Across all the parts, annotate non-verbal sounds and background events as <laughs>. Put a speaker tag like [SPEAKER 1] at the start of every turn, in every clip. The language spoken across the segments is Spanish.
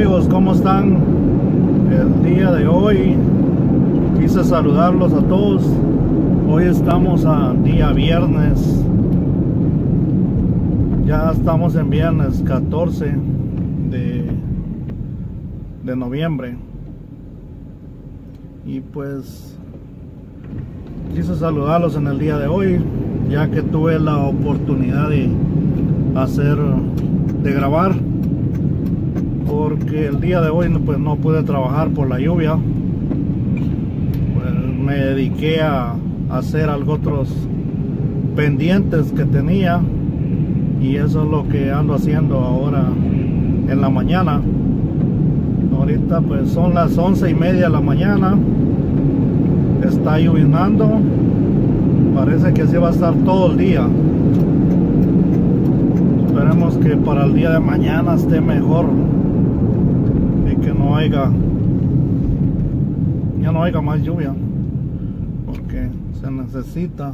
[SPEAKER 1] amigos? ¿Cómo están? El día de hoy quise saludarlos a todos. Hoy estamos a día viernes. Ya estamos en viernes 14 de, de noviembre. Y pues quise saludarlos en el día de hoy, ya que tuve la oportunidad de hacer, de grabar porque el día de hoy pues no pude trabajar por la lluvia. Pues, me dediqué a, hacer algo otros pendientes que tenía y eso es lo que ando haciendo ahora en la mañana. Ahorita pues son las once y media de la mañana. Está lloviendo parece que así va a estar todo el día. Esperemos que para el día de mañana esté mejor no haya ya no haya más lluvia. Porque se necesita.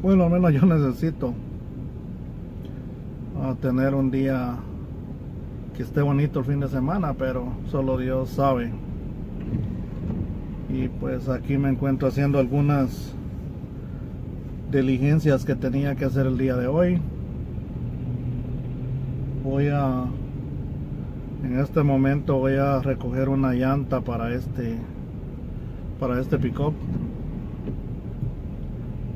[SPEAKER 1] Bueno al menos yo necesito. A tener un día que esté bonito el fin de semana pero solo Dios sabe. Y pues aquí me encuentro haciendo algunas diligencias que tenía que hacer el día de hoy. Voy a en este momento voy a recoger una llanta para este para este pickup.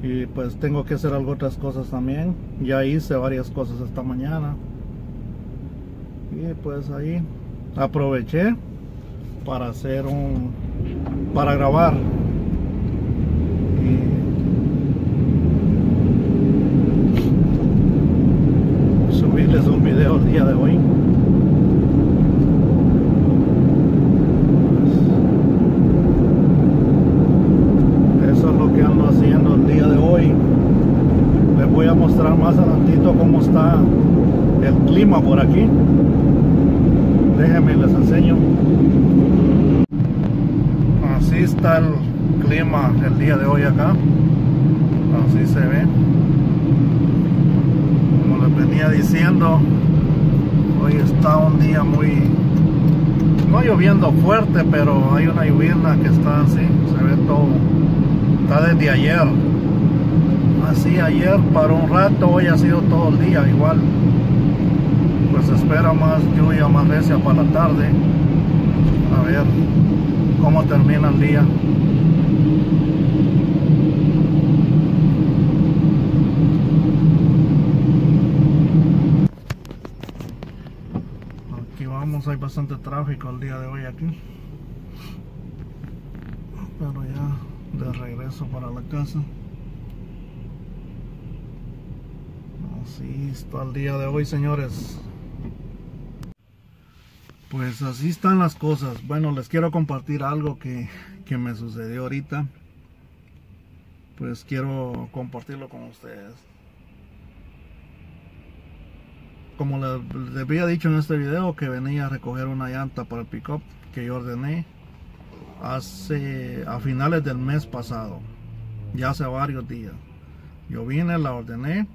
[SPEAKER 1] Y pues tengo que hacer algo otras cosas también. Ya hice varias cosas esta mañana. Y pues ahí aproveché para hacer un para grabar y subirles un video el día de hoy más adelantito cómo está el clima por aquí déjenme les enseño así está el clima el día de hoy acá así se ve. Como les venía diciendo hoy está un día muy no lloviendo fuerte pero hay una lluvia que está así se ve todo. Está desde ayer. Así ayer para un rato, hoy ha sido todo el día igual. Pues espera más lluvia, más recia para la tarde. A ver cómo termina el día. Aquí vamos, hay bastante tráfico el día de hoy aquí. Pero ya de regreso para la casa. Así está el día de hoy, señores. Pues así están las cosas. Bueno, les quiero compartir algo que, me sucedió ahorita. Pues quiero compartirlo con ustedes. Como les, había dicho en este video que venía a recoger una llanta para el pickup que yo ordené hace a finales del mes pasado. Ya hace varios días. Yo vine, la ordené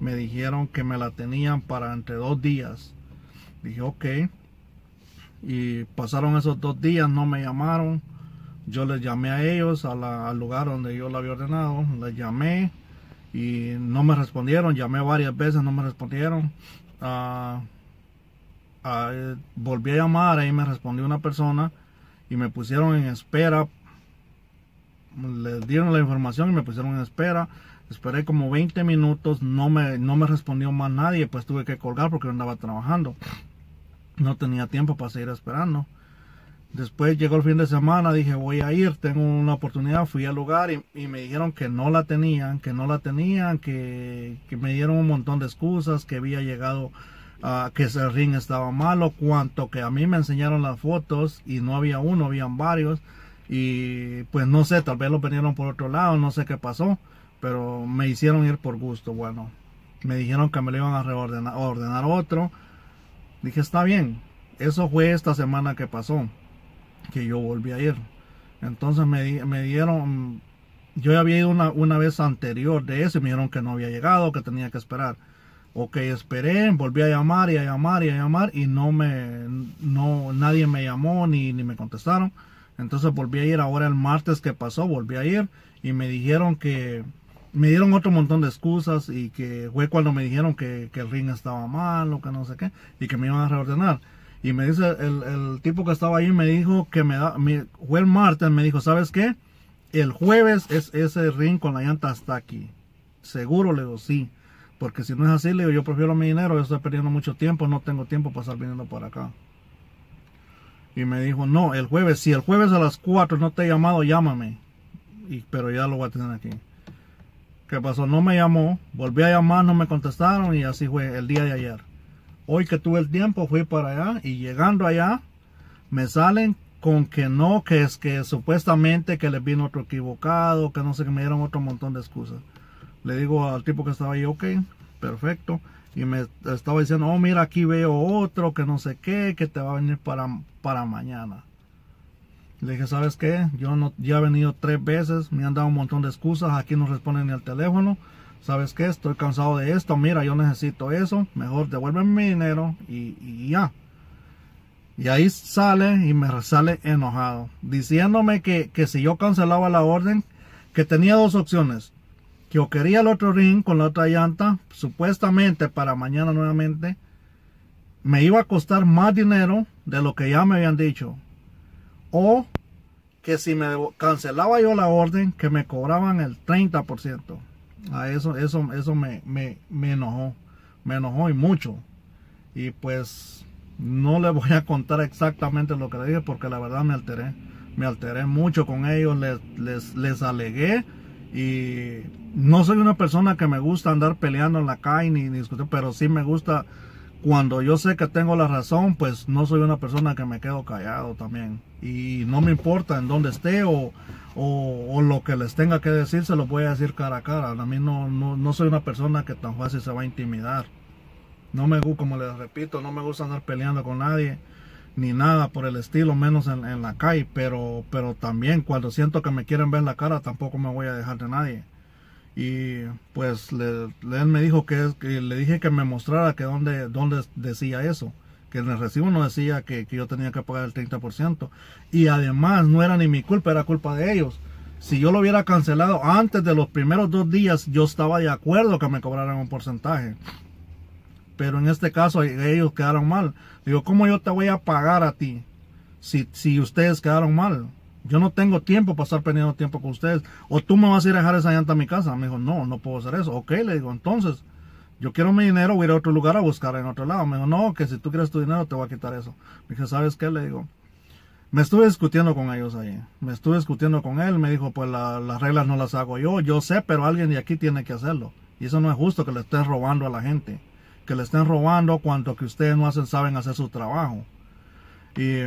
[SPEAKER 1] me dijeron que me la tenían para entre dos días. Dije, ok. Y pasaron esos dos días, no me llamaron. Yo les llamé a ellos al lugar donde yo la había ordenado. Les llamé y no me respondieron. Llamé varias veces, no me respondieron. Ah, ah, volví a llamar, ahí me respondió una persona y me pusieron en espera. Les dieron la información y me pusieron en espera. Esperé como 20 minutos, no me, no me respondió más nadie, pues tuve que colgar porque andaba trabajando. No tenía tiempo para seguir esperando. Después llegó el fin de semana, dije voy a ir, tengo una oportunidad, fui al lugar y, me dijeron que no la tenían, que no la tenían, que, me dieron un montón de excusas, que había llegado, que ese ring estaba malo, cuanto que a mí me enseñaron las fotos y no había uno, habían varios y pues no sé, tal vez lo vinieron por otro lado, no sé qué pasó pero me hicieron ir por gusto. Bueno, me dijeron que me lo iban a reordenar ordenar otro. Dije, está bien. Eso fue esta semana que pasó, que yo volví a ir. Entonces me, me dieron, yo ya había ido una, una, vez anterior de eso y me dijeron que no había llegado, que tenía que esperar. Ok, esperé, volví a llamar y a llamar y a llamar y no me, no, nadie me llamó ni, ni me contestaron. Entonces volví a ir ahora el martes que pasó, volví a ir y me dijeron que, me dieron otro montón de excusas y que fue cuando me dijeron que, que el ring estaba mal o que no sé qué y que me iban a reordenar. Y me dice, el, el tipo que estaba ahí me dijo que me da, me, fue el martes, me dijo, ¿sabes qué? El jueves es ese ring con la llanta hasta aquí. Seguro, le digo, sí. Porque si no es así, le digo, yo prefiero mi dinero, yo estoy perdiendo mucho tiempo, no tengo tiempo para estar viniendo por acá. Y me dijo, no, el jueves, si el jueves a las 4 no te he llamado, llámame. Y, pero ya lo voy a tener aquí. ¿Qué pasó? No me llamó, volví a llamar, no me contestaron y así fue el día de ayer. Hoy que tuve el tiempo fui para allá y llegando allá me salen con que no, que es que supuestamente que les vino otro equivocado, que no sé, que me dieron otro montón de excusas. Le digo al tipo que estaba ahí, ok, perfecto. Y me estaba diciendo, oh, mira, aquí veo otro, que no sé qué, que te va a venir para, para mañana. Le dije, ¿sabes qué? Yo no, ya he venido tres veces, me han dado un montón de excusas, aquí no responden ni al teléfono. ¿Sabes qué? Estoy cansado de esto, mira, yo necesito eso, mejor devuélveme mi dinero y, y ya. Y ahí sale y me sale enojado, diciéndome que, que si yo cancelaba la orden, que tenía dos opciones que yo quería el otro ring con la otra llanta, supuestamente para mañana nuevamente, me iba a costar más dinero de lo que ya me habían dicho. O que si me cancelaba yo la orden, que me cobraban el 30%. A eso, eso, eso me, me, me enojó. Me enojó y mucho. Y pues no le voy a contar exactamente lo que le dije porque la verdad me alteré. Me alteré mucho con ellos, les, les, les alegué y no soy una persona que me gusta andar peleando en la calle ni, discutir, pero sí me gusta cuando yo sé que tengo la razón, pues no soy una persona que me quedo callado también. Y no me importa en dónde esté o, o, lo que les tenga que decir, se lo voy a decir cara a cara. A mí no, no, no soy una persona que tan fácil se va a intimidar. No me gusta, como les repito, no me gusta andar peleando con nadie ni nada por el estilo, menos en, la calle, pero, pero también cuando siento que me quieren ver la cara, tampoco me voy a dejar de nadie. Y pues le, él me dijo que, que, le dije que me mostrara que donde, donde decía eso, que en el recibo no decía que, que yo tenía que pagar el 30%. Y además no era ni mi culpa, era culpa de ellos. Si yo lo hubiera cancelado antes de los primeros dos días, yo estaba de acuerdo que me cobraran un porcentaje pero en este caso ellos quedaron mal. Digo, ¿cómo yo te voy a pagar a ti si, si ustedes quedaron mal? Yo no tengo tiempo para estar perdiendo tiempo con ustedes. O tú me vas a ir a dejar esa llanta a mi casa. Me dijo, no, no puedo hacer eso. Ok, le digo, entonces, yo quiero mi dinero, voy a ir a otro lugar a buscar en otro lado. Me dijo, no, que si tú quieres tu dinero te voy a quitar eso. Me dije, ¿sabes qué? Le digo, me estuve discutiendo con ellos ahí. Me estuve discutiendo con él. Me dijo, pues las reglas no las hago yo. Yo sé, pero alguien de aquí tiene que hacerlo. Y eso no es justo que le estés robando a la gente que le estén robando cuanto que ustedes no hacen, saben hacer su trabajo. Y,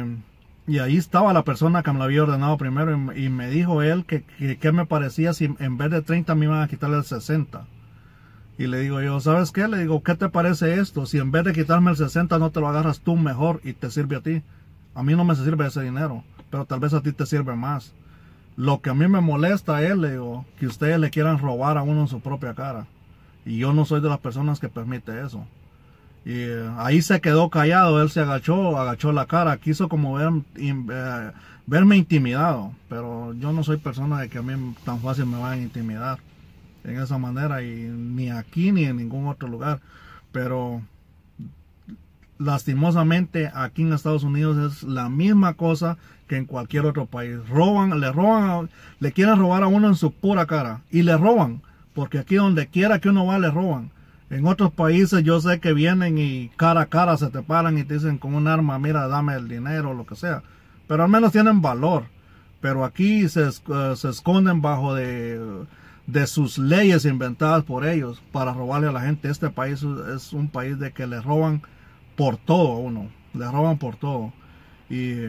[SPEAKER 1] y ahí estaba la persona que me lo había ordenado primero y, me dijo él que, que, me parecía si en vez de 30 me iban a quitarle el 60. Y le digo yo, ¿sabes qué? Le digo, ¿qué te parece esto? Si en vez de quitarme el 60 no te lo agarras tú mejor y te sirve a ti. A mí no me sirve ese dinero, pero tal vez a ti te sirve más. Lo que a mí me molesta es, le digo, que ustedes le quieran robar a uno en su propia cara. Y yo no soy de las personas que permite eso. Y eh, ahí se quedó callado, él se agachó, agachó la cara, quiso como ver, eh, verme intimidado, pero yo no soy persona de que a mí tan fácil me vayan a intimidar en esa manera, y ni aquí ni en ningún otro lugar. Pero lastimosamente aquí en Estados Unidos es la misma cosa que en cualquier otro país. Roban, le roban, le quieren robar a uno en su pura cara y le roban porque aquí donde quiera que uno va le roban. En otros países yo sé que vienen y cara a cara se te paran y te dicen con un arma, mira, dame el dinero, lo que sea. Pero al menos tienen valor. Pero aquí se, eh, se esconden bajo de, de, sus leyes inventadas por ellos para robarle a la gente. Este país es un país de que le roban por todo a uno. Le roban por todo. Y,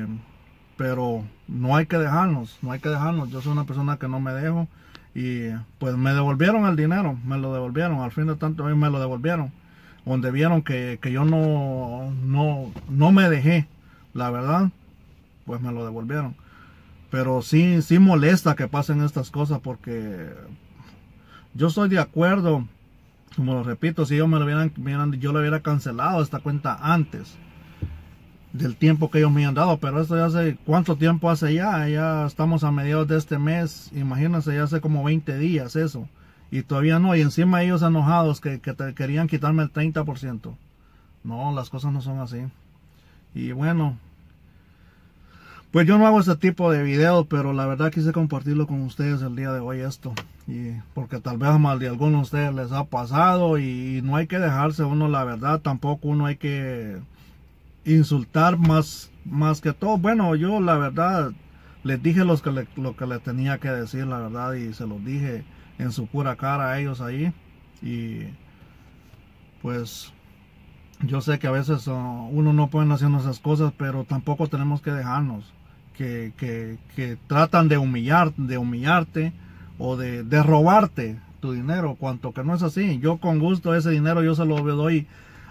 [SPEAKER 1] pero no hay que dejarnos, no hay que dejarnos. Yo soy una persona que no me dejo y pues me devolvieron el dinero, me lo devolvieron, al fin de tanto me lo devolvieron. Donde vieron que, yo no, no, no me dejé, la verdad, pues me lo devolvieron. Pero sí, sí molesta que pasen estas cosas porque yo estoy de acuerdo como lo repito, si yo me lo hubieran, yo le hubiera cancelado esta cuenta antes del tiempo que ellos me han dado, pero esto ya hace, ¿cuánto tiempo hace ya? Ya estamos a mediados de este mes, imagínense, ya hace como 20 días eso, y todavía no, y encima ellos enojados que, que te querían quitarme el 30%. No, las cosas no son así. Y bueno, pues yo no hago este tipo de videos, pero la verdad quise compartirlo con ustedes el día de hoy esto. Y porque tal vez mal de algunos de ustedes les ha pasado y no hay que dejarse uno la verdad, tampoco uno hay que insultar más, más que todo. Bueno, yo la verdad les dije los que lo que le tenía que decir, la verdad, y se los dije en su pura cara a ellos ahí. Y pues yo sé que a veces uh, uno no puede hacer esas cosas, pero tampoco tenemos que dejarnos. Que, que, que tratan de humillar, de humillarte o de, de robarte tu dinero, cuanto que no es así. Yo con gusto ese dinero yo se lo doy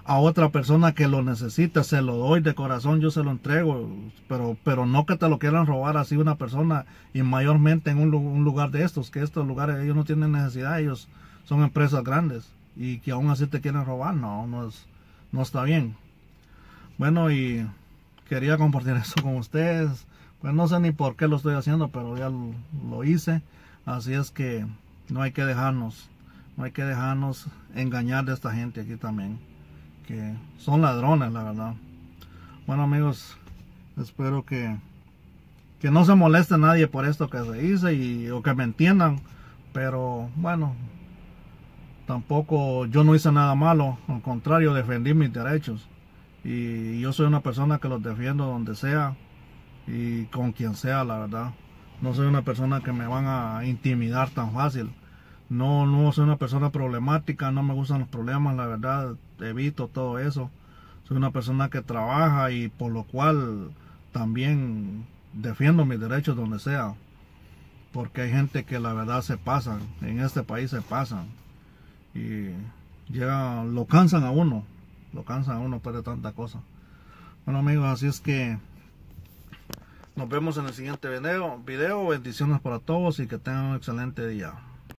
[SPEAKER 1] a otra persona que lo necesita, se lo doy de corazón, yo se lo entrego, pero, pero no que te lo quieran robar así una persona y mayormente en un, lugar de estos, que estos lugares ellos no tienen necesidad, ellos son empresas grandes y que aún así te quieren robar, no, no, es, no está bien. Bueno, y quería compartir <laughs> eso con ustedes, pues no sé ni por qué lo estoy haciendo, pero ya lo, lo hice, así es que no hay que dejarnos, no hay que dejarnos engañar de esta gente aquí también que son ladrones, la verdad. Bueno, amigos, espero que, que no se moleste nadie por esto que se hice y, o que me entiendan. Pero bueno, tampoco yo no hice nada malo. Al contrario, defendí mis derechos. Y yo soy una persona que los defiendo donde sea y con quien sea, la verdad. No soy una persona que me van a intimidar tan fácil. No, no soy una persona problemática, no me gustan los problemas, la verdad, evito todo eso. Soy una persona que trabaja y por lo cual también defiendo mis derechos donde sea. Porque hay gente que la verdad se pasan, en este país se pasan. Y llega, lo cansan a uno, lo cansan a uno por de tanta cosa. Bueno amigos, así es que nos vemos en el siguiente video. Video, bendiciones para todos y que tengan un excelente día.